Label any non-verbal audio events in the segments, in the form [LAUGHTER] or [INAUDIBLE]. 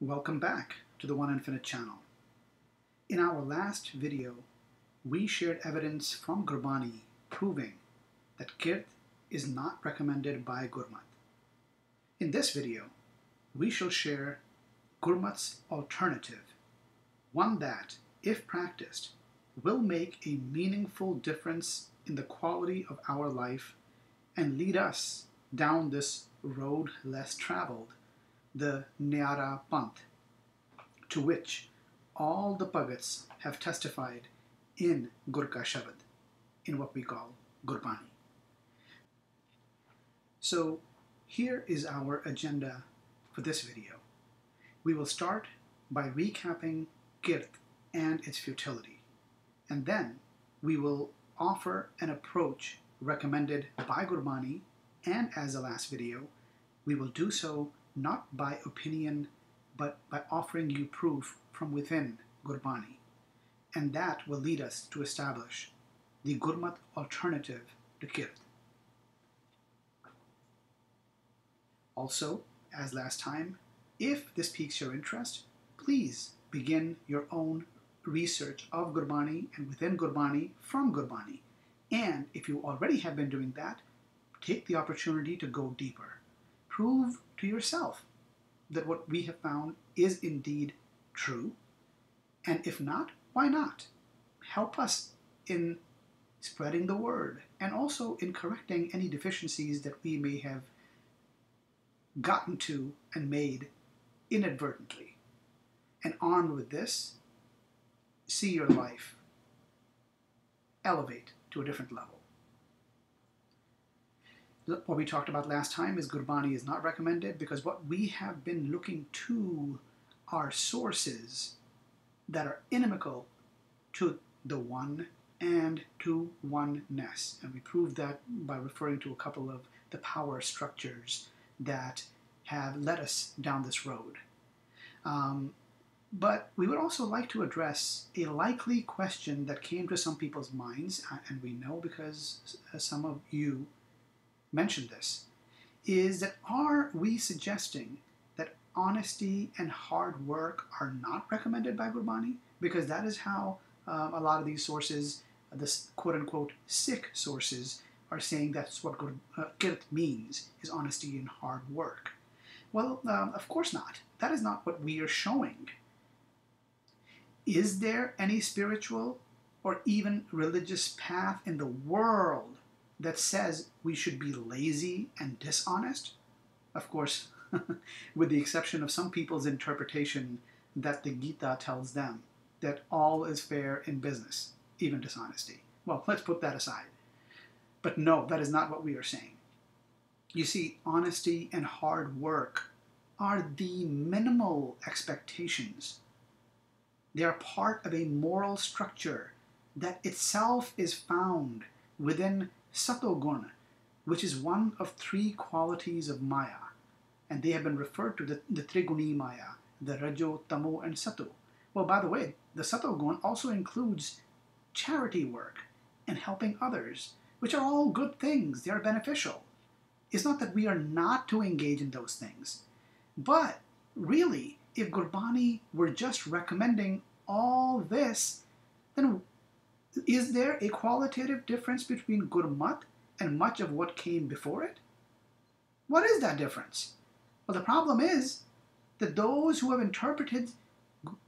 Welcome back to the One Infinite channel. In our last video, we shared evidence from Gurbani proving that Kirt is not recommended by Gurmat. In this video, we shall share Gurmat's alternative, one that, if practiced, will make a meaningful difference in the quality of our life and lead us down this road less traveled the Nyara Panth, to which all the Bhagats have testified in Gurka Shabad, in what we call Gurbani. So here is our agenda for this video. We will start by recapping Kirt and its futility, and then we will offer an approach recommended by Gurbani, and as the last video, we will do so not by opinion, but by offering you proof from within Gurbani. And that will lead us to establish the Gurmat alternative to Kirt. Also, as last time, if this piques your interest, please begin your own research of Gurbani and within Gurbani from Gurbani. And if you already have been doing that, take the opportunity to go deeper prove to yourself that what we have found is indeed true. And if not, why not? Help us in spreading the word and also in correcting any deficiencies that we may have gotten to and made inadvertently. And armed with this, see your life elevate to a different level what we talked about last time is Gurbani is not recommended because what we have been looking to are sources that are inimical to the one and to oneness. And we proved that by referring to a couple of the power structures that have led us down this road. Um, but we would also like to address a likely question that came to some people's minds, and we know because some of you mentioned this, is that are we suggesting that honesty and hard work are not recommended by Gurbani? Because that is how um, a lot of these sources, the quote unquote Sikh sources, are saying that's what uh, Kirt means, is honesty and hard work. Well, um, of course not. That is not what we are showing. Is there any spiritual or even religious path in the world that says we should be lazy and dishonest? Of course, [LAUGHS] with the exception of some people's interpretation that the Gita tells them that all is fair in business, even dishonesty. Well, let's put that aside. But no, that is not what we are saying. You see, honesty and hard work are the minimal expectations. They are part of a moral structure that itself is found within Satoguna, which is one of three qualities of Maya, and they have been referred to the, the Triguni Maya, the Rajo, Tamo, and Sato. Well, by the way, the Satogun also includes charity work and helping others, which are all good things. They are beneficial. It's not that we are not to engage in those things. But really, if Gurbani were just recommending all this, then is there a qualitative difference between Gurmat and much of what came before it? What is that difference? Well, the problem is that those who have interpreted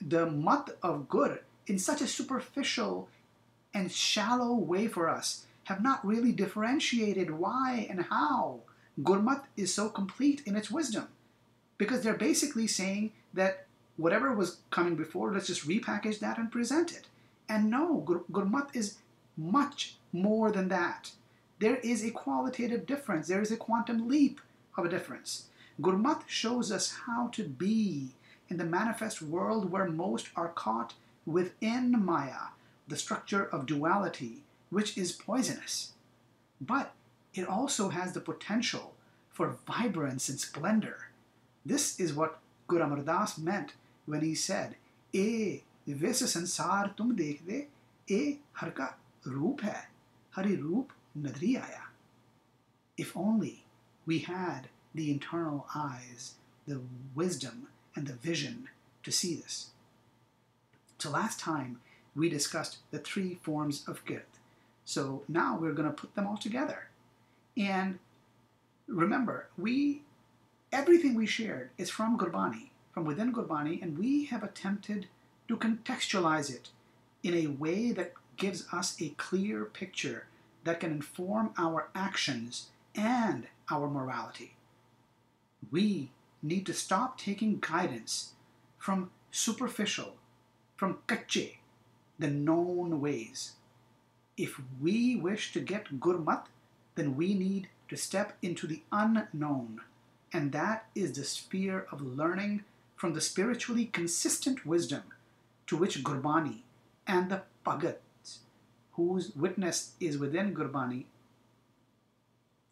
the mat of Gur in such a superficial and shallow way for us have not really differentiated why and how Gurmat is so complete in its wisdom. Because they're basically saying that whatever was coming before, let's just repackage that and present it. And no, Gurmat is much more than that. There is a qualitative difference, there is a quantum leap of a difference. Gurmat shows us how to be in the manifest world where most are caught within Maya, the structure of duality, which is poisonous. But it also has the potential for vibrance and splendor. This is what Guru Amar Das meant when he said, E वैसे संसार तुम देख दे ए हर का रूप है हरि रूप नदरी आया if only we had the internal eyes, the wisdom and the vision to see this. So last time we discussed the three forms of girt. So now we're going to put them all together. And remember, we everything we shared is from Gurbani, from within Gurbani, and we have attempted to contextualize it in a way that gives us a clear picture that can inform our actions and our morality. We need to stop taking guidance from superficial, from kache, the known ways. If we wish to get gurmat, then we need to step into the unknown, and that is the sphere of learning from the spiritually consistent wisdom to which Gurbani and the Bhagats, whose witness is within Gurbani,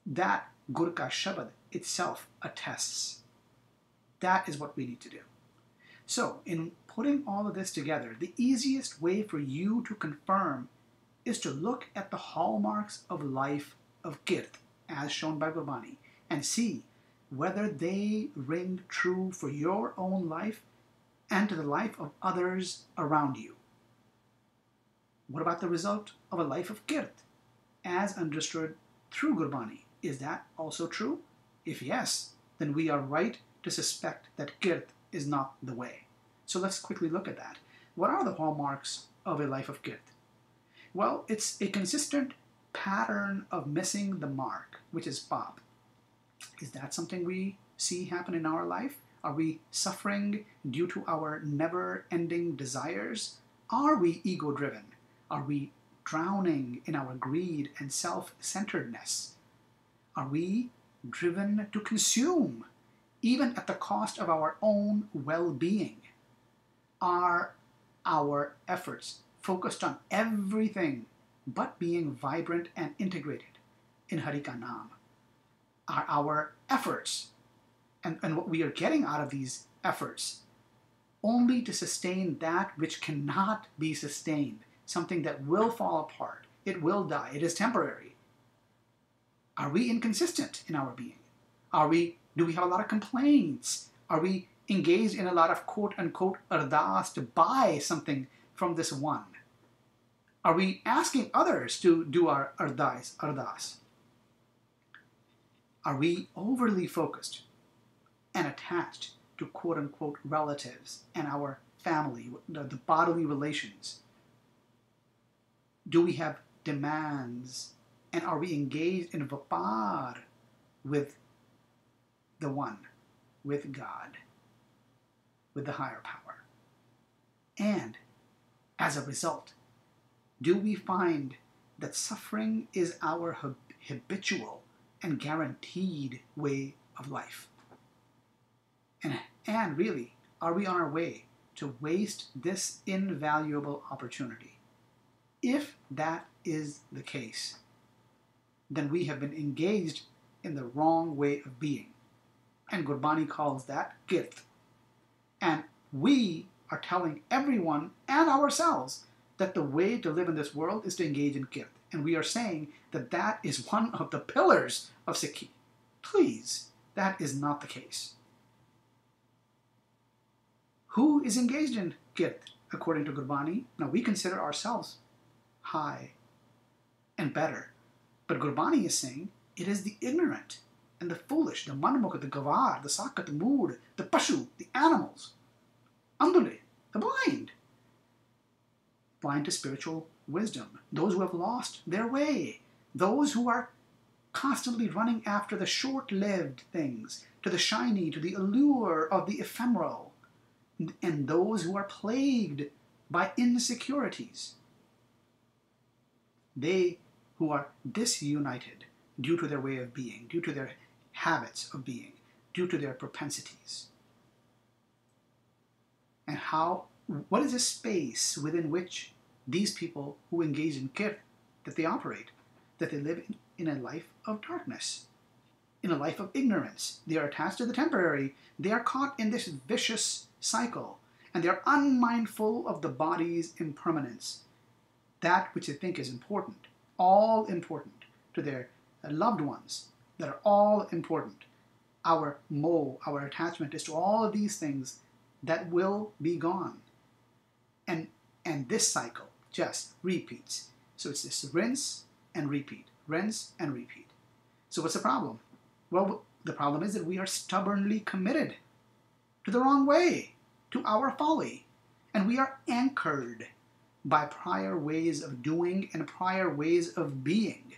that Gurka Shabad itself attests. That is what we need to do. So, in putting all of this together, the easiest way for you to confirm is to look at the hallmarks of life of Kirt, as shown by Gurbani, and see whether they ring true for your own life and to the life of others around you. What about the result of a life of Kirt, as understood through Gurbani? Is that also true? If yes, then we are right to suspect that Kirt is not the way. So let's quickly look at that. What are the hallmarks of a life of Kirt? Well, it's a consistent pattern of missing the mark, which is Bob. Is that something we see happen in our life? Are we suffering due to our never ending desires? Are we ego driven? Are we drowning in our greed and self centeredness? Are we driven to consume, even at the cost of our own well being? Are our efforts focused on everything but being vibrant and integrated in Harika Nam? Are our efforts and, and what we are getting out of these efforts only to sustain that which cannot be sustained, something that will fall apart, it will die, it is temporary. Are we inconsistent in our being? Are we do we have a lot of complaints? Are we engaged in a lot of quote unquote ardas to buy something from this one? Are we asking others to do our ardas, ardas? Are we overly focused and attached to quote unquote relatives and our family, the, the bodily relations? Do we have demands and are we engaged in vapar with the One, with God, with the higher power? And as a result, do we find that suffering is our habitual and guaranteed way of life? And, and really, are we on our way to waste this invaluable opportunity? If that is the case, then we have been engaged in the wrong way of being. And Gurbani calls that kirt. And we are telling everyone and ourselves that the way to live in this world is to engage in kirt. And we are saying that that is one of the pillars of Sikhi. Please, that is not the case. Who is engaged in kirt according to Gurbani? Now we consider ourselves high and better. But Gurbani is saying it is the ignorant and the foolish, the manmukha, the gavar, the sakat, the mood, the pashu, the animals, andule, the blind, blind to spiritual wisdom, those who have lost their way, those who are constantly running after the short lived things, to the shiny, to the allure of the ephemeral, and those who are plagued by insecurities. They who are disunited due to their way of being, due to their habits of being, due to their propensities. And how, what is the space within which these people who engage in kirt, that they operate, that they live in, in a life of darkness, in a life of ignorance. They are attached to the temporary. They are caught in this vicious cycle, and they are unmindful of the body's impermanence, that which they think is important all important to their loved ones, that are all important. Our mo, our attachment is to all of these things that will be gone. And, and this cycle just repeats. So it's this rinse and repeat, rinse and repeat. So what's the problem? Well, the problem is that we are stubbornly committed to the wrong way, to our folly. And we are anchored by prior ways of doing and prior ways of being.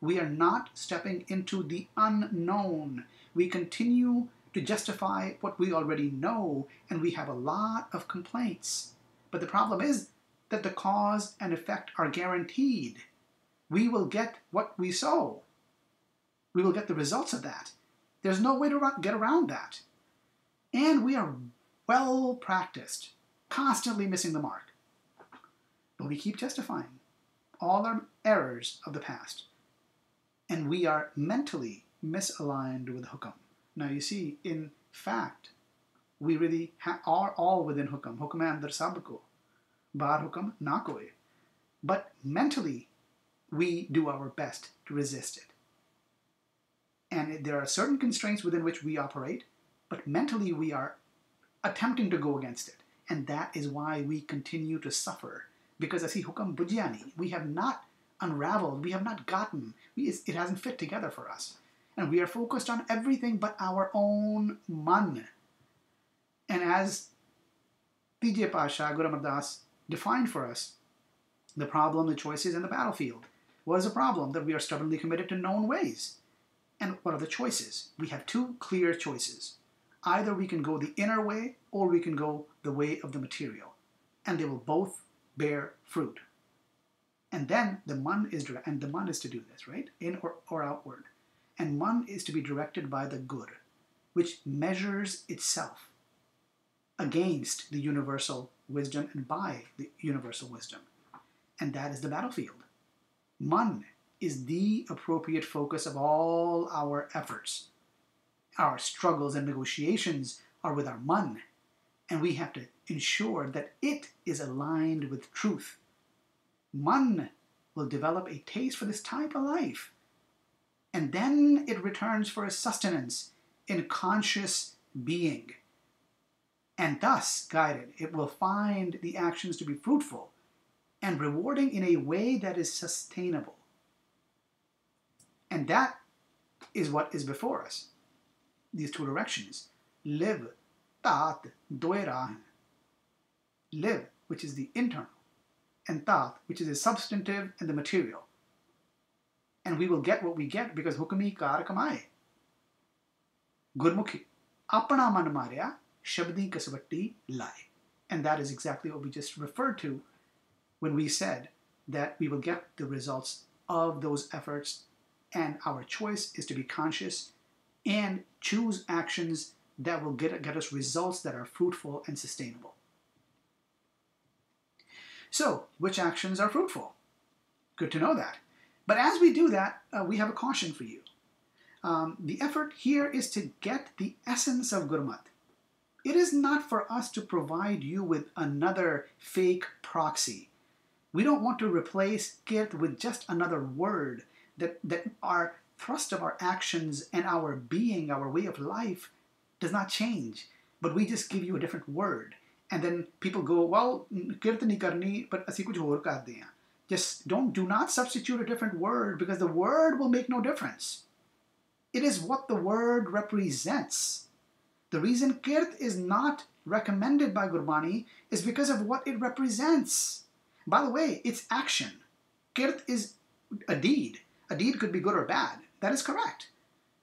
We are not stepping into the unknown. We continue to justify what we already know, and we have a lot of complaints. But the problem is that the cause and effect are guaranteed. We will get what we sow. We will get the results of that. There's no way to get around that. And we are well practiced, constantly missing the mark. But we keep justifying all our errors of the past. And we are mentally misaligned with hukam. Now you see, in fact, we really are all within hukam. Hukam andar sabko. Bar hukam na koi. But mentally, we do our best to resist it. And there are certain constraints within which we operate, but mentally we are attempting to go against it. And that is why we continue to suffer. Because as hukam bujyani, we have not unraveled, we have not gotten, it hasn't fit together for us. And we are focused on everything but our own man. And as PJ Pasha, Guru defined for us, the problem, the choices, and the battlefield. What is the problem? That we are stubbornly committed to known ways. And what are the choices? We have two clear choices. Either we can go the inner way or we can go the way of the material. And they will both bear fruit. And then the man is direct, and the man is to do this, right? In or, or outward. And man is to be directed by the good, which measures itself against the universal wisdom and by the universal wisdom. And that is the battlefield. Man is the appropriate focus of all our efforts. Our struggles and negotiations are with our man, and we have to ensure that it is aligned with truth. Man will develop a taste for this type of life, and then it returns for its sustenance in conscious being. And thus, guided, it will find the actions to be fruitful and rewarding in a way that is sustainable. And that is what is before us. These two directions. Live, tat, doera. Live, which is the internal, and tat, which is the substantive and the material. And we will get what we get because hukami kar kamai. Gurmukhi. Apana man marya, shabdi kasvatti lai. And that is exactly what we just referred to when we said that we will get the results of those efforts and our choice is to be conscious and choose actions that will get, get us results that are fruitful and sustainable. So, which actions are fruitful? Good to know that. But as we do that, uh, we have a caution for you. Um, the effort here is to get the essence of Gurmat. It is not for us to provide you with another fake proxy. We don't want to replace Kirt with just another word that, that our thrust of our actions and our being, our way of life, does not change. But we just give you a different word. And then people go, well, kirtani karni, but asi kuch kar Just don't, do not substitute a different word because the word will make no difference. It is what the word represents. The reason kirt is not recommended by Gurbani is because of what it represents. By the way, it's action. Kirt is a deed. A deed could be good or bad. That is correct.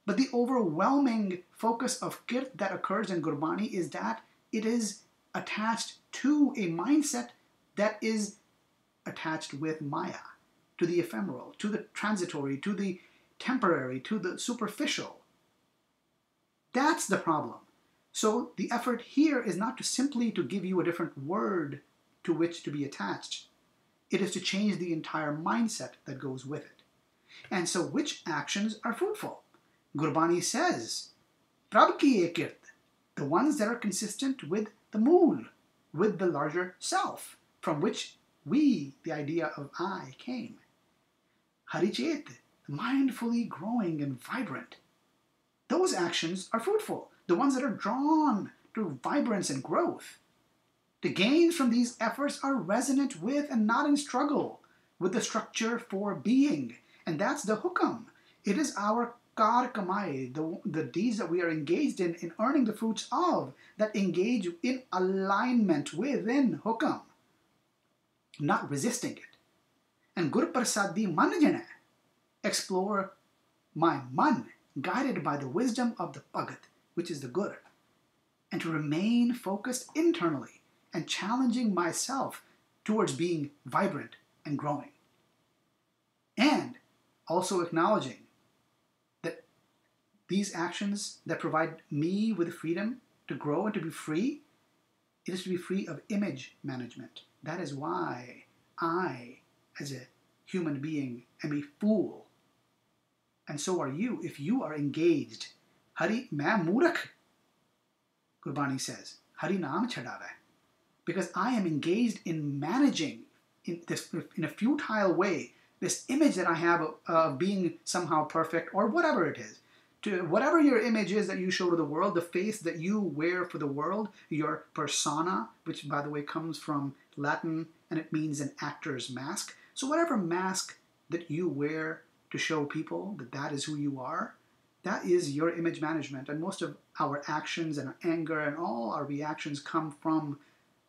But the overwhelming focus of kirt that occurs in Gurbani is that it is attached to a mindset that is attached with Maya, to the ephemeral, to the transitory, to the temporary, to the superficial. That's the problem. So the effort here is not to simply to give you a different word to which to be attached. It is to change the entire mindset that goes with it. And so, which actions are fruitful? Gurbani says, Prabki ekirt, the ones that are consistent with the mool, with the larger self, from which we, the idea of I, came. Harichet, mindfully growing and vibrant. Those actions are fruitful, the ones that are drawn to vibrance and growth. The gains from these efforts are resonant with and not in struggle with the structure for being. And that's the hukam. It is our kar kamai, the, the deeds that we are engaged in, in earning the fruits of, that engage in alignment within hukam, not resisting it. And Gur Prasadi Manjana, explore my man, guided by the wisdom of the Bhagat, which is the Gur, and to remain focused internally and challenging myself towards being vibrant and growing. And also acknowledging that these actions that provide me with freedom to grow and to be free, it is to be free of image management. That is why I, as a human being, am a fool. And so are you if you are engaged. Hari, main murak, Gurbani says. Hari naam chadave. Because I am engaged in managing in this in a futile way this image that I have of, of being somehow perfect or whatever it is. To whatever your image is that you show to the world, the face that you wear for the world, your persona, which by the way comes from Latin and it means an actor's mask. So whatever mask that you wear to show people that that is who you are, that is your image management. And most of our actions and our anger and all our reactions come from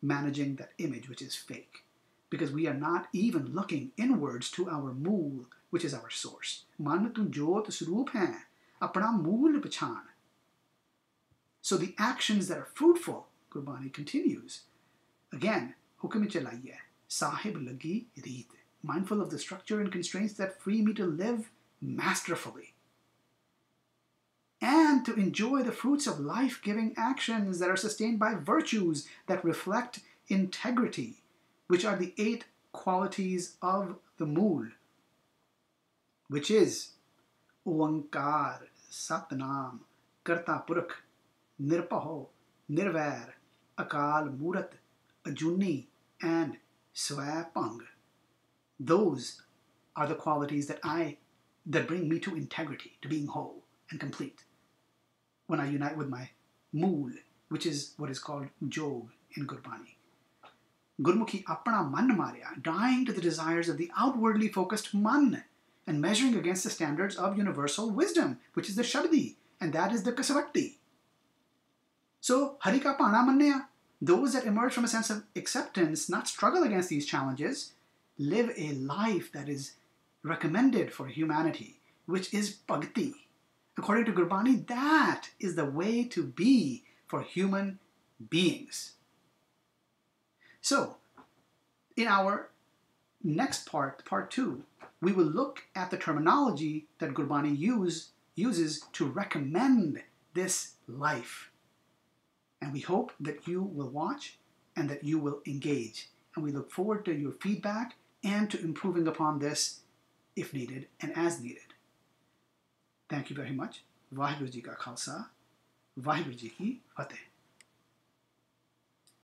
managing that image, which is fake because we are not even looking inwards to our mool, which is our source. Man tu hai, apna mool. So the actions that are fruitful, Gurbani continues. Again, hukum chalaiye, sahib lagi reet, mindful of the structure and constraints that free me to live masterfully. And to enjoy the fruits of life giving actions that are sustained by virtues that reflect integrity which are the eight qualities of the mool, which is Oankar, Satnam, Karta Purakh, Nirbhau, Nirvair, Akal Murat, Ajuni, and Swapang. Those are the qualities that I that bring me to integrity, to being whole and complete. When I unite with my mool, which is what is called jog in Gurbani. Gurmukhi apna man marya, dying to the desires of the outwardly focused man and measuring against the standards of universal wisdom, which is the Shabdi, and that is the Kasavatti. So, Harika Panamanya, those that emerge from a sense of acceptance, not struggle against these challenges, live a life that is recommended for humanity, which is Bhakti. According to Gurbani, that is the way to be for human beings. So, in our next part, part two, we will look at the terminology that Gurbani use, uses to recommend this life. And we hope that you will watch and that you will engage. And we look forward to your feedback and to improving upon this if needed and as needed. Thank you very much. Vaheguru Ji Ka Khalsa, Vaheguru Ji Ki Fateh.